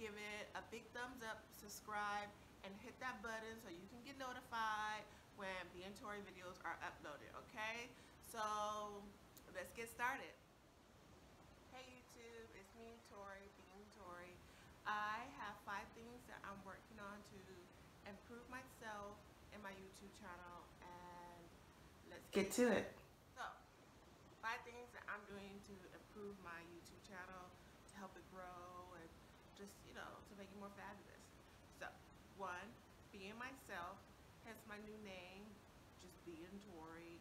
give it a big thumbs up, subscribe, and hit that button so you can get notified when the Torey Torey videos are uploaded, okay? So let's get started. Hey YouTube, it's me, Torey, being Torey. I have five things that I'm working on to improve myself and my YouTube channel and let's get, get to it. So, five things that I'm doing to improve my YouTube channel to help it grow just, you know, to make it more fabulous. So, one, being myself, hence my new name, just being Torey.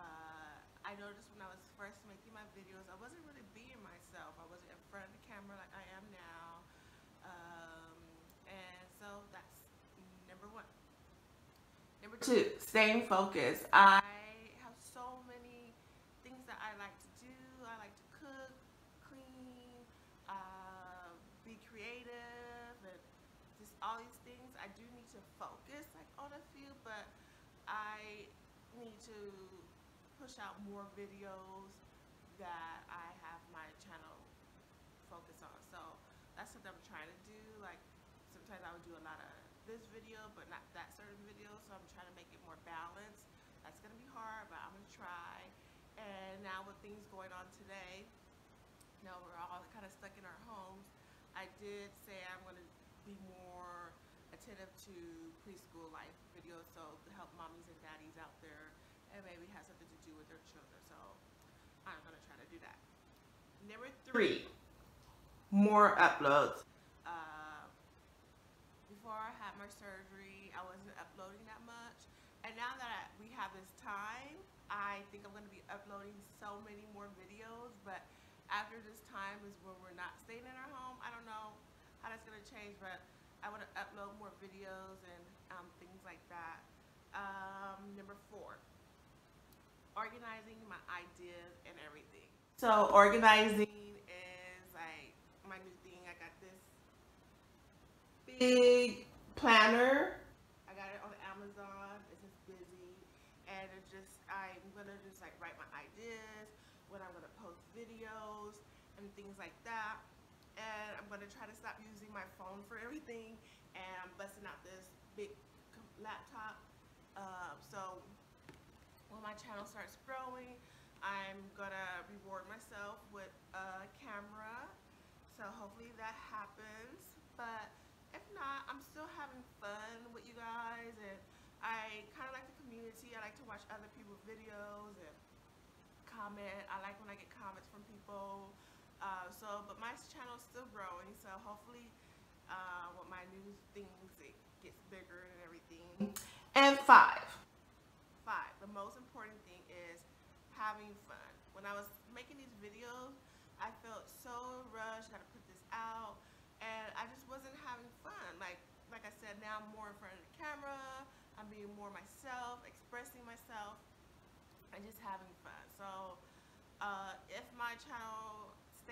Uh, I noticed when I was first making my videos, I wasn't really being myself. I wasn't in front of the camera like I am now. Um, and so that's number one. Number two, staying focused. I have so many things that I like to do. I like to cook, clean, uh, be creative, and just all these things. I do need to focus like on a few, but I need to push out more videos that I have my channel focus on. So that's what I'm trying to do. Like sometimes I would do a lot of this video, but not that certain video. So I'm trying to make it more balanced. That's gonna be hard, but I'm gonna try. And now with things going on today, you know, we're all kind of stuck in our homes. I did say I'm gonna be more attentive to preschool life videos, so to help mommies and daddies out there, and maybe have something to do with their children. So I'm gonna try to do that. Number three, more uploads. Uh, before I had my surgery, I wasn't uploading that much. And now that I, we have this time, I think I'm to be uploading so many more videos. But after this time is when we're not staying in our home. I don't know how that's going to change, but I want to upload more videos and um, things like that. Um, number four, organizing my ideas and everything. So organizing is like my new thing. I got this big planner. I got it on Amazon. It's just busy. And it's just, I'm going to just like write my ideas, when I'm going to post videos and things like that. And I'm to try to stop using my phone for everything. And I'm busting out this big laptop. Uh, so when my channel starts growing, I'm gonna reward myself with a camera. So hopefully that happens. But if not, I'm still having fun with you guys and I kind of like the community. I like to watch other people's videos and comment. I like when I get comments from people. Uh, so, but my channel is still growing. So hopefully uh, with my new things, it gets bigger and everything. And five, five, the most important thing is having fun. When I was making these videos, I felt so rushed, gotta put this out, and I just wasn't having fun. Like, like I said, now I'm more in front of the camera, I'm being more myself, expressing myself, and just having fun. So, uh, if my channel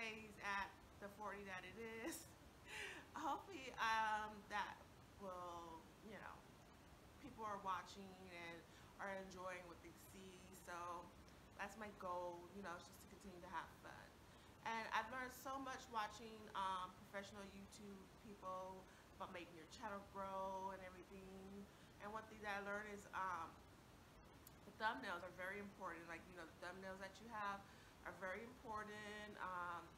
stays at the 40 that it is, hopefully um, that will, you know, people are watching and are enjoying what they see. So that's my goal, you know, just to continue to have fun. And I've learned so much watching um, professional YouTube people about making your channel grow and everything. And one thing that I learned is um, the thumbnails are very important. Like, you know, the thumbnails that you have are very important. Um,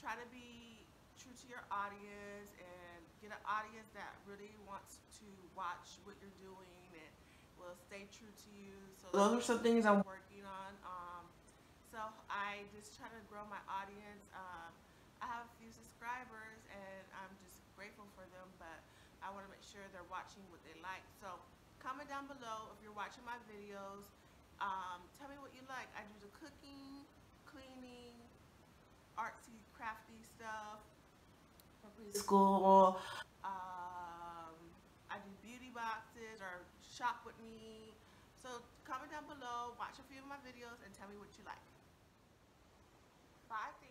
try to be true to your audience and get an audience that really wants to watch what you're doing and will stay true to you. So those are some things I'm working on. Um, so I just try to grow my audience. Um, I have a few subscribers and I'm just grateful for them, but I want to make sure they're watching what they like. So comment down below if you're watching my videos. Um, tell me what you like. I do the cooking, crafty stuff from preschool. Um, I do beauty boxes or shop with me. So comment down below, watch a few of my videos, and tell me what you like. Bye.